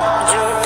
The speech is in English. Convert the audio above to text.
June.